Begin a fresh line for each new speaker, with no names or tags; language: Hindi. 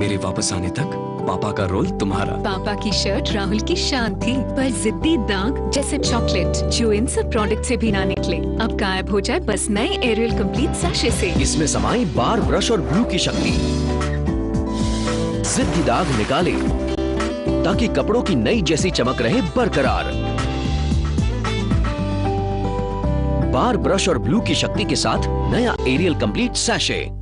मेरे वापस आने तक पापा का रोल तुम्हारा।
पापा की शर्ट राहुल की शान थी पर जिद्दी दाग जैसे चॉकलेट जो इन सब प्रोडक्ट से भी ना निकले। अब गायब हो जाए बस नए एरियल कंप्लीट साशे से।
इसमें समाई बार ब्रश और ब्लू की शक्ति। जिद्दी दाग निकाले ताकि कपड़ों की नई जैसी चमक रहे बरकरार। बार ब्रश और ब्लू की शक्ति के साथ नया एरियल कंप्लीट सैशे